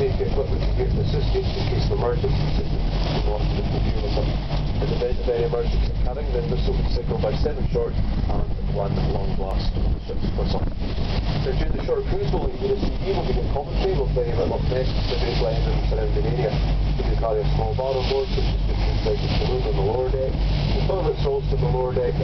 safety equipment to give assistance in case of emergency assistance in the fuel or something. In the event of any emergency occurring, then this will be signalled by seven short and one long blast on the ship's whistle. Now during the short cruise we'll need a CD, we'll get commentary, we'll you about what Loch Ness, Pacific Land the surrounding area. We can carry a small bar on board, which is just inside the saloon on the lower deck. The toilet rolls to the lower deck